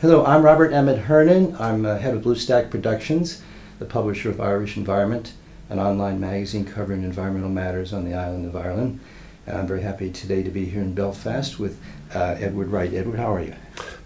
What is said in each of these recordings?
Hello, I'm Robert Emmett Hernan. I'm uh, head of Blue Stack Productions, the publisher of Irish Environment, an online magazine covering environmental matters on the island of Ireland. And I'm very happy today to be here in Belfast with uh, Edward Wright. Edward, how are you?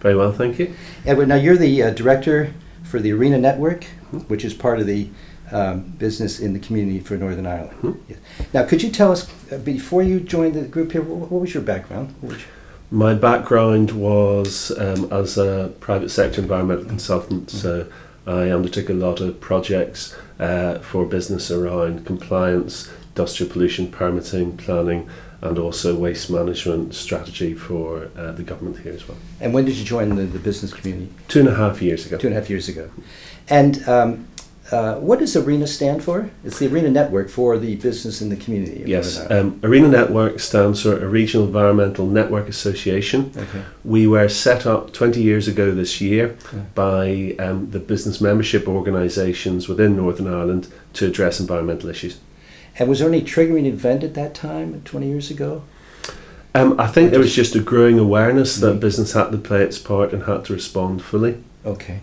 Very well, thank you. Edward, now you're the uh, director for the Arena Network, which is part of the um, business in the community for Northern Ireland. Hmm. Yeah. Now, could you tell us, uh, before you joined the group here, what, what was your background? What was your- My background was um, as a private sector environmental consultant, so I undertook a lot of projects uh, for business around compliance, industrial pollution permitting, planning, and also waste management strategy for uh, the government here as well. and when did you join the, the business community? Two and a half years ago. two and a half years ago. And um, uh, what does ARENA stand for? It's the ARENA Network for the business in the community. Yes, um, Arena Network stands for a Regional Environmental Network Association. okay. We were set up 20 years ago this year Yeah. by um, the business membership organisations within Northern Ireland to address environmental issues. And was there any triggering event at that time, 20 years ago? Um, I think there was just a growing awareness that Mhm. business had to play its part and had to respond fully. Okay.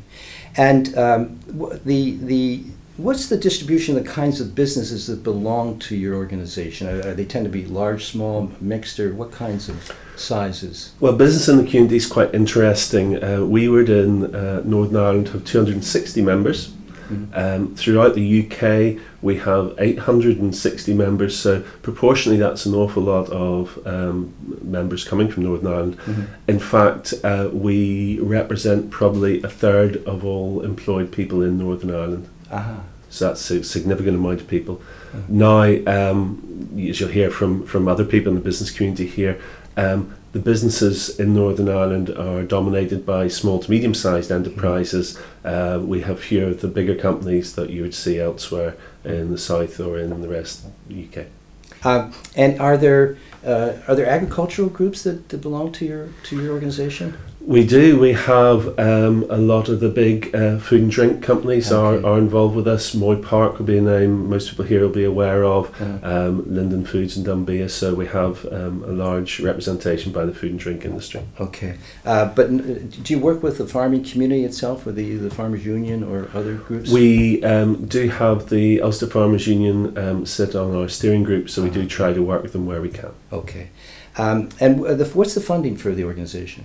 And um, the the what's the distribution of the kinds of businesses that belong to your organization? Are, are they tend to be large, small, mixed, or what kinds of sizes? Well, business in the community is quite interesting. Uh, we would in uh, Northern Ireland have 260 members. Mhm. Um, throughout the UK, we have 860 members, so proportionally, that's an awful lot of um, members coming from Northern Ireland. Mhm. In fact, uh, we represent probably a third of all employed people in Northern Ireland. Aha. So that's a significant amount of people. Mhm. Now, um, as you'll hear from, from other people in the business community here, um, the businesses in Northern Ireland are dominated by small to medium sized enterprises. Uh, we have few of the bigger companies that you would see elsewhere in the south or in the rest of the UK. Um, and are there uh, are there agricultural groups that, that belong to your to your organization? We do. We have um, a lot of the big uh, food and drink companies Okay. are, are involved with us. Moy Park will be a name most people here will be aware of. Uh, Um, Linden Foods and Dunbia. So we have um, a large representation by the food and drink industry. Okay, uh, but n- do you work with the farming community itself, with the, the farmers union or other groups? We um, do have the Ulster Farmers Union um, sit on our steering group, so we do try to work with them where we can. Okay, um, and w- the, what's the funding for the organization?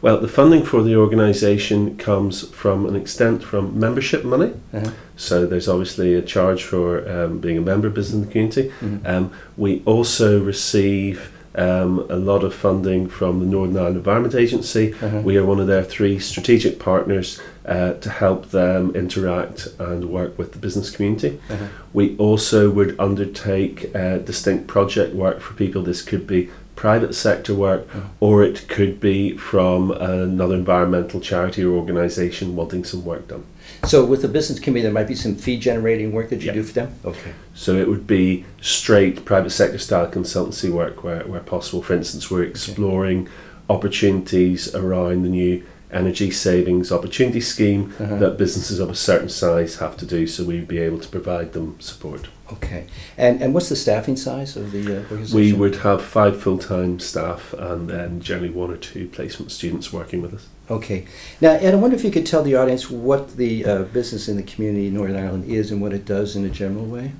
Well, the funding for the organisation comes from an extent from membership money. Uh-huh. So there's obviously a charge for um, being a member of the business in the community. Mhm. Um, we also receive um, a lot of funding from the Northern Ireland Environment Agency. Uh-huh. We are one of their three strategic partners uh, to help them interact and work with the business community. Uh-huh. We also would undertake uh, distinct project work for people. This could be private sector work or it could be from another environmental charity or organisation wanting some work done. So with the business committee, there might be some fee generating work that you Yeah. do for them. Okay. So it would be straight private sector style consultancy work where, where possible. For instance, we're exploring opportunities around the new energy savings opportunity scheme Uh-huh. that businesses of a certain size have to do, so we'd be able to provide them support. Okay, and and what's the staffing size of the uh, organization? We would have five full time staff and then generally one or two placement students working with us. Okay, now Ed, I wonder if you could tell the audience what the uh, business in the community in Northern Ireland is and what it does in a general way.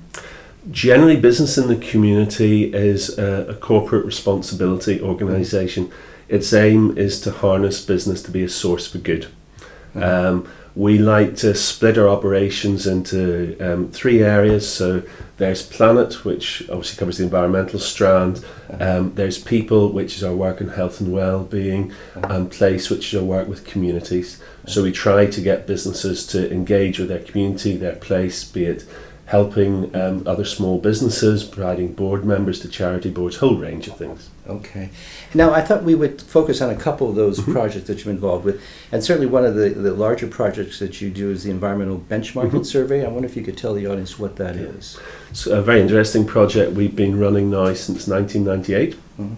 Generally, business in the community is a, a corporate responsibility organisation. Its aim is to harness business to be a source for good. Uh-huh. Um, we like to split our operations into um, three areas. So there's planet, which obviously covers the environmental strand. Um, there's people, which is our work in health and well-being, and place, which is our work with communities. So we try to get businesses to engage with their community, their place, be it helping um, other small businesses, providing board members to charity boards, a whole range of things. Okay. Now, I thought we would focus on a couple of those Mhm. projects that you're involved with. And certainly one of the, the larger projects that you do is the Environmental Benchmarking Mhm. Survey. I wonder if you could tell the audience what that Yeah. is. It's a very interesting project we've been running now since 1998. Mhm.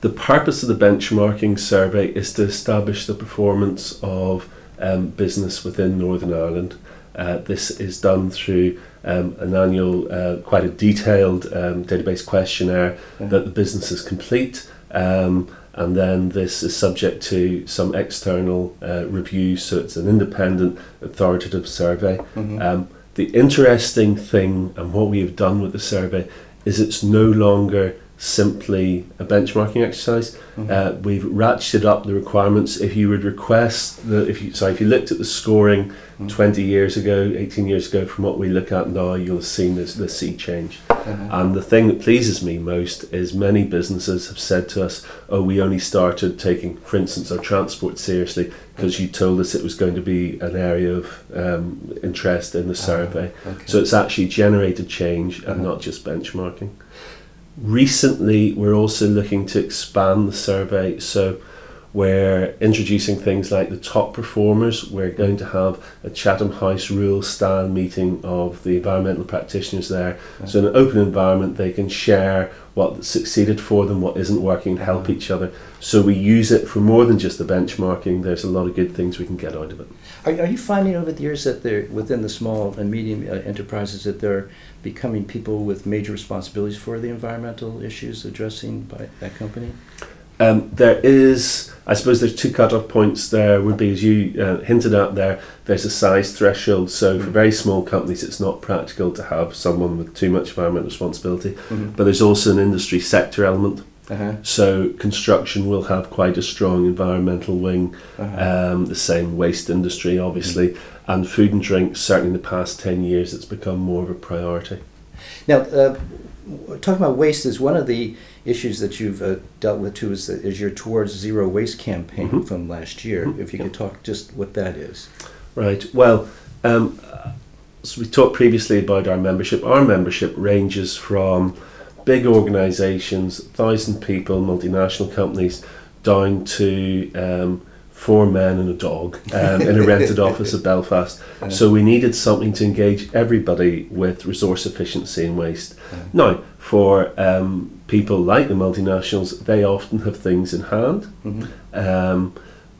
The purpose of the benchmarking survey is to establish the performance of um, business within Northern Ireland. Uh, this is done through um, an annual, uh, quite a detailed um, database questionnaire Yeah. that the businesses complete. Um, and then this is subject to some external uh, review, so it's an independent, authoritative survey. Mhm. Um, the interesting thing and what we have done with the survey is it's no longer simply a benchmarking exercise. Mhm. Uh, we've ratcheted up the requirements. If you would request the, if you sorry, if you looked at the scoring Mhm. 20 years ago, 18 years ago, from what we look at now, you'll have seen this the sea change. Uh-huh. And the thing that pleases me most is many businesses have said to us, "Oh, we only started taking, for instance, our transport seriously because you told us it was going to be an area of um, interest in the survey." Okay. So it's actually generated change and Uh-huh. not just benchmarking. Recently, we're also looking to expand the survey. So we're introducing things like the top performers. We're going to have a Chatham House rule style meeting of the environmental practitioners there. So in an open environment, they can share what succeeded for them, what isn't working, and help Uh-huh. each other. So we use it for more than just the benchmarking. There's a lot of good things we can get out of it. Are, are you finding over the years that they're within the small and medium uh, enterprises that they're becoming people with major responsibilities for the environmental issues addressing by that company? Um, there is, I suppose, there's two cut-off points. There would be, as you uh, hinted at, there. There's a size threshold. So for Mm. very small companies, it's not practical to have someone with too much environmental responsibility. Mhm. But there's also an industry sector element. Uh-huh. So construction will have quite a strong environmental wing. Uh-huh. Um, the same waste industry, obviously, and food and drink. Certainly, in the past ten years, it's become more of a priority. Now, uh, talking about waste is one of the issues that you've uh, dealt with too. Is, the, is your Towards Zero Waste campaign Mhm. from last year? Mhm, If you could talk just what that is. Right. Well, um, so we talked previously about our membership. Our membership ranges from big organisations, thousand people, multinational companies, down to um, four men and a dog um, in a rented office at Belfast. So we needed something to engage everybody with resource efficiency and waste. Now, for um, people like the multinationals, they often have things in hand. Mhm. Um,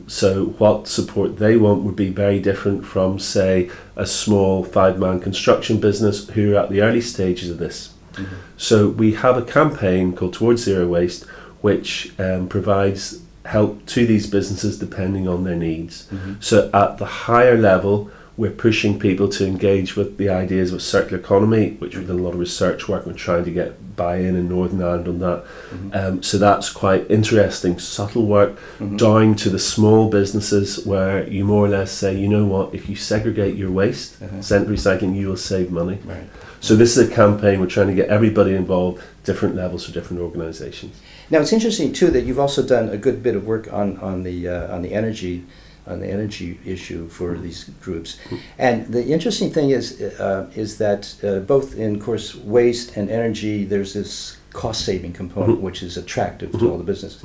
so what support they want would be very different from, say, a small five-man construction business who are at the early stages of this. Mhm. So we have a campaign called Towards Zero Waste, which um, provides help to these businesses depending on their needs. Mhm. So at the higher level, we're pushing people to engage with the ideas of circular economy, which we've done a lot of research work on trying to get buy-in in Northern Ireland on that. Mhm. Um, so that's quite interesting, subtle work Mhm. down to the small businesses where you more or less say, you know what, if you segregate your waste, Uh-huh. send recycling, you will save money. Right. So this is a campaign we're trying to get everybody involved, different levels for different organisations. Now it's interesting too that you've also done a good bit of work on on the uh, on the energy on the energy issue for these groups, and the interesting thing is uh, is that uh, both in of course waste and energy there's this cost saving component Mhm. which is attractive to Mhm. all the businesses.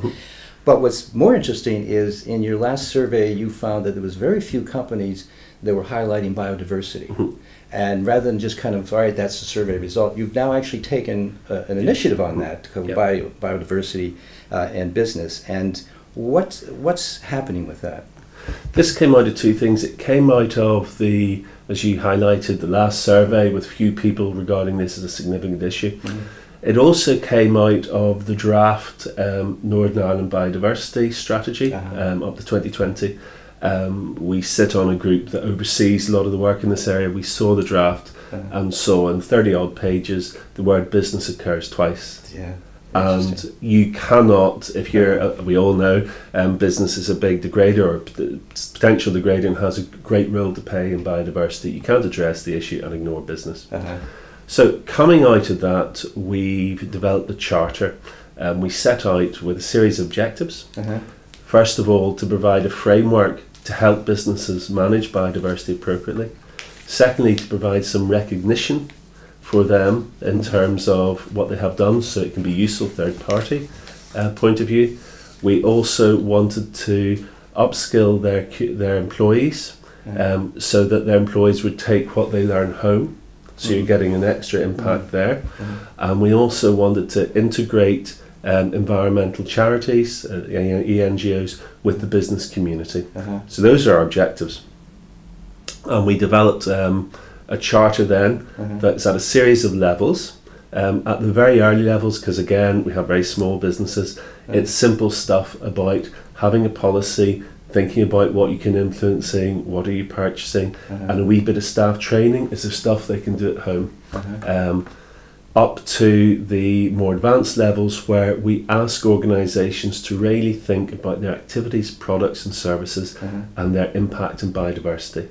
But what's more interesting is in your last survey you found that there was very few companies that were highlighting biodiversity. And rather than just kind of, all right, that's the survey result, you've now actually taken uh, an initiative on that to cover bio, biodiversity uh, and business. And what, what's happening with that? This came out of two things. It came out of the, as you highlighted, the last survey with few people regarding this as a significant issue. It also came out of the draft um, Northern Ireland Biodiversity Strategy Uh-huh. um, up to 2020. Um, we sit on a group that oversees a lot of the work in this area. We saw the draft Uh, and saw in 30 odd pages the word business occurs twice. yeah. And you cannot, if you're, uh, we all know, um, business is a big degrader or p- potential degrader and has a great role to play in biodiversity. You can't address the issue and ignore business. Uh-huh. So, coming out of that, we've developed a charter. Um, we set out with a series of objectives. Uh-huh. First of all, to provide a framework to help businesses manage biodiversity appropriately. Secondly, to provide some recognition for them in terms of what they have done so it can be useful third party uh, point of view. We also wanted to upskill their, their employees um, so that their employees would take what they learn home. So you're Mhm. getting an extra impact there. Uh-huh. And we also wanted to integrate um, environmental charities, uh, E- ENGOs, with the business community. Uh-huh. So those are our objectives. And we developed um, a charter then Uh-huh. that's at a series of levels. Um, at the very early levels, because again, we have very small businesses, Right. it's simple stuff about having a policy, thinking about what you can influencing, what are you purchasing, Uh-huh. and a wee bit of staff training. Is there stuff they can do at home? Uh-huh. um, up to the more advanced levels where we ask organisations to really think about their activities, products, and services Uh-huh. and their impact on biodiversity.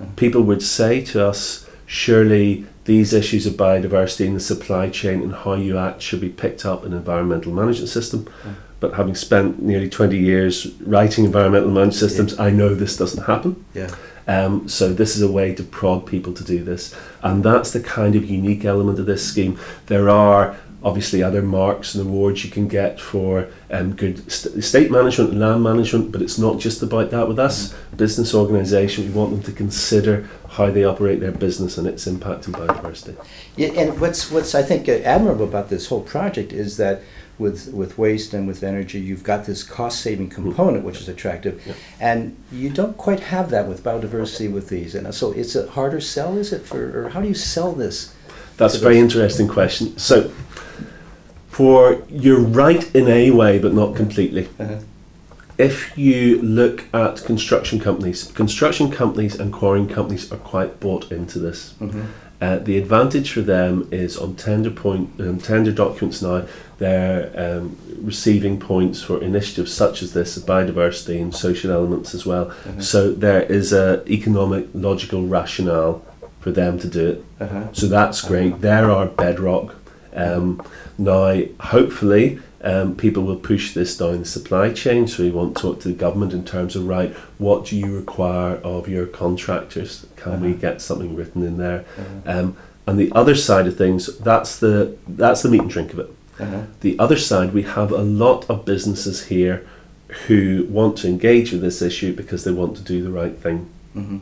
Mhm. People would say to us, surely these issues of biodiversity in the supply chain and how you act should be picked up in an environmental management system. Mm. But having spent nearly 20 years writing environmental management systems, I know this doesn't happen. Yeah. Um, so this is a way to prod people to do this, and that's the kind of unique element of this scheme. There are obviously other marks and awards you can get for um, good st- estate management and land management, but it's not just about that. With us, business organisation, we want them to consider how they operate their business and its impact on biodiversity. Yeah, and what's what's I think uh, admirable about this whole project is that with with waste and with energy, you've got this cost saving component, which is attractive, Yeah. and you don't quite have that with biodiversity with these. And so it's a harder sell, is it? For or how do you sell this? That's a very interesting question. So, for you're right in a way, but not completely. Uh-huh. if you look at construction companies, construction companies and quarrying companies are quite bought into this. Mhm. Uh, the advantage for them is on tender point um, tender documents now they're um, receiving points for initiatives such as this, biodiversity and social elements as well. Mhm. So there is a economic logical rationale for them to do it. Uh-huh. So that's great. They're our bedrock. Um, now, hopefully, um, people will push this down the supply chain. So we want to talk to the government in terms of right, what do you require of your contractors? Can we Uh-huh. get something written in there? Uh-huh. Um, and the other side of things, that's the that's the meat and drink of it. Uh-huh. The other side, we have a lot of businesses here who want to engage with this issue because they want to do the right thing. Mhm.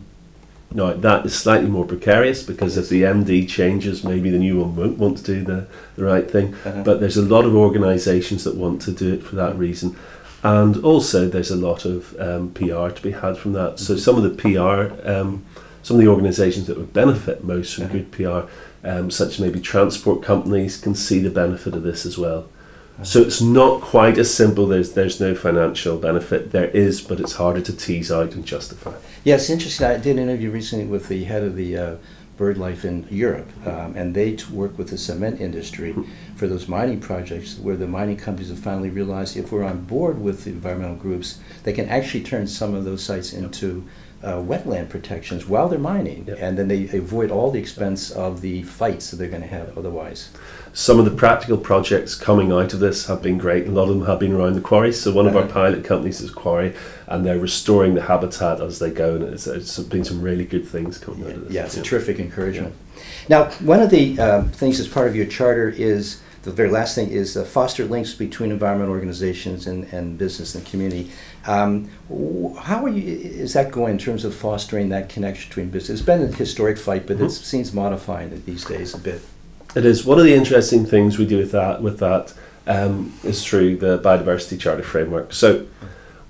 Now that is slightly more precarious because if the MD changes, maybe the new one won't want to do the, the right thing. Uh-huh. But there's a lot of organisations that want to do it for that reason, and also there's a lot of um, PR to be had from that. So some of the PR, um, some of the organisations that would benefit most from Uh-huh. good PR, um, such as maybe transport companies, can see the benefit of this as well. So it's not quite as simple. There's there's no financial benefit. There is, but it's harder to tease out and justify. Yeah, it's interesting. I did an interview recently with the head of the uh, bird life in Europe, um, and they work with the cement industry for those mining projects where the mining companies have finally realized if we're on board with the environmental groups, they can actually turn some of those sites into uh, wetland protections while they're mining, Yep. and then they avoid all the expense of the fights that they're going to have otherwise. Some of the practical projects coming out of this have been great. A lot of them have been around the quarries. So one of our Uh-huh. pilot companies is Quarry, and they're restoring the habitat as they go, and it's, it's been some really good things coming out of this. Yeah, it's a terrific encouragement. Now, one of the um, things as part of your charter is the very last thing is uh, foster links between environmental organizations and, and business and community. Um, how are you? Is that going in terms of fostering that connection between business? It's been a historic fight, but it Mhm. seems modifying it these days a bit. It is one of the interesting things we do with that. With that um, is through the biodiversity charter framework. So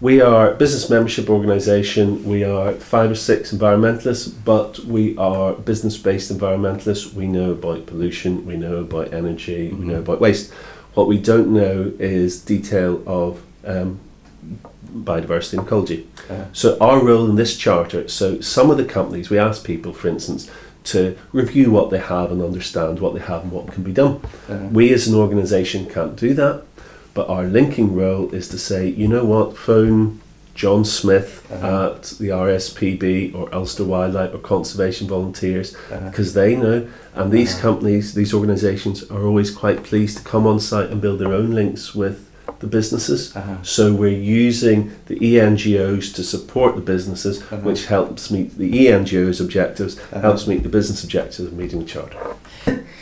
we are a business membership organisation. We are five or six environmentalists, but we are business-based environmentalists. We know about pollution. We know about energy. We know Mhm. about waste. What we don't know is detail of um, biodiversity and ecology. Uh, So our role in this charter, so some of the companies, we ask people, for instance, to review what they have and understand what they have and what can be done. uh, We as an organisation can't do that, but our linking role is to say, you know what, phone John Smith Uh-huh. at the RSPB or Ulster Wildlife or Conservation Volunteers because they know. And these Uh-huh. companies, these organisations are always quite pleased to come on site and build their own links with the businesses. uh, So we're using the ENGOs to support the businesses, Uh-huh. which helps meet the ENGOs' objectives, Uh-huh. helps meet the business objectives of meeting the charter.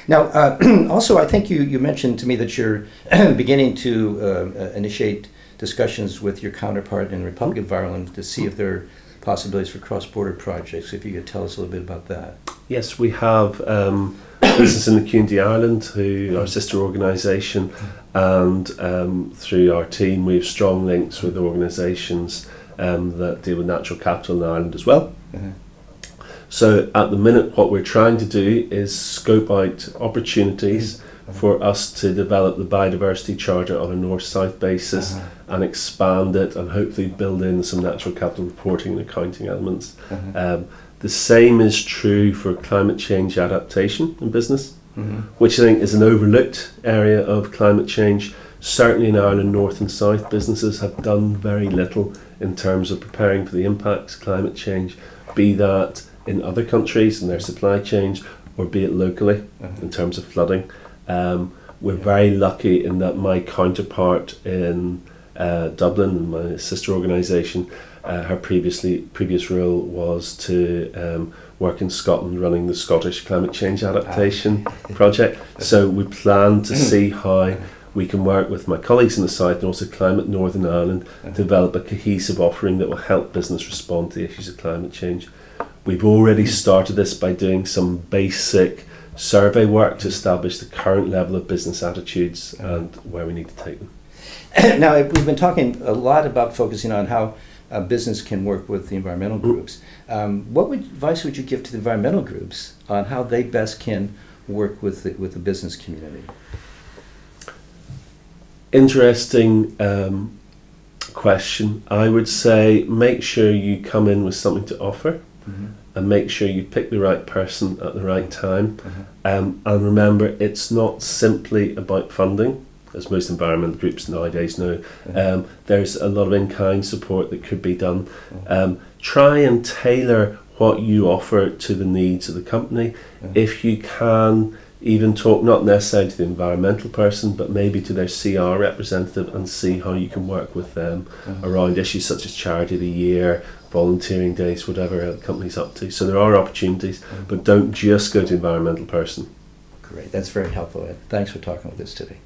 Now, uh, also, I think you, you mentioned to me that you're beginning to uh, uh, initiate discussions with your counterpart in the Republic of Ireland to see if there are possibilities for cross-border projects. If you could tell us a little bit about that. Yes, we have um, business in the Community Ireland, who our sister organisation, and um, through our team, we have strong links with organisations um, that deal with natural capital in Ireland as well. Uh-huh. So at the minute, what we're trying to do is scope out opportunities for us to develop the biodiversity charter on a north-south basis Uh-huh. and expand it and hopefully build in some natural capital reporting and accounting elements. Uh-huh. Um, the same is true for climate change adaptation in business, Mhm. which I think is an overlooked area of climate change. Certainly in Ireland, North and South, businesses have done very little in terms of preparing for the impacts of climate change, be that in other countries and their supply chains, or be it locally Uh-huh. in terms of flooding. Um, we're very lucky in that my counterpart in uh, Dublin, my sister organisation, uh, her previously previous role was to um, work in Scotland, running the Scottish Climate Change Adaptation project. So we plan to see how we can work with my colleagues in the south and also Climate Northern Ireland to develop a cohesive offering that will help business respond to the issues of climate change. We've already started this by doing some basic survey work to establish the current level of business attitudes and where we need to take them. now, we've been talking a lot about focusing on how uh, business can work with the environmental groups. Um, what would, advice would you give to the environmental groups on how they best can work with the, with the business community? Interesting um, question. I would say make sure you come in with something to offer and make sure you pick the right person at the right time. Um, and remember, it's not simply about funding, as most environmental groups nowadays know. Um, there's a lot of in kind support that could be done. Um, try and tailor what you offer to the needs of the company. If you can, even talk not necessarily to the environmental person, but maybe to their CR representative and see how you can work with them around issues such as charity of the year, volunteering days, whatever a company's up to. So there are opportunities, but don't just go to environmental person. Great, that's very helpful. Ed. Thanks for talking with us today.